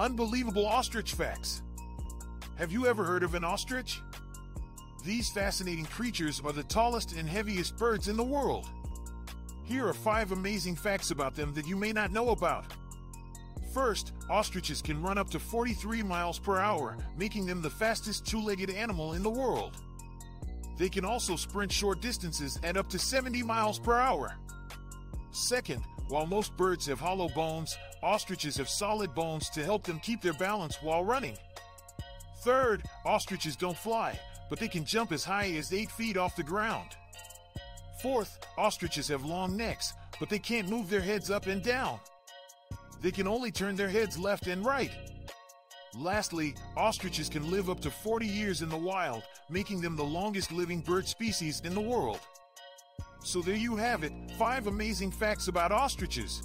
Unbelievable ostrich facts. Have you ever heard of an ostrich? These fascinating creatures are the tallest and heaviest birds in the world. Here are five amazing facts about them that you may not know about. First, ostriches can run up to 43 miles per hour, making them the fastest two-legged animal in the world. They can also sprint short distances at up to 70 miles per hour. Second, while most birds have hollow bones, ostriches have solid bones to help them keep their balance while running. Third, ostriches don't fly, but they can jump as high as 8 feet off the ground. Fourth, ostriches have long necks, but they can't move their heads up and down. They can only turn their heads left and right. Lastly, ostriches can live up to 40 years in the wild, making them the longest living bird species in the world. So there you have it, 5 amazing facts about ostriches.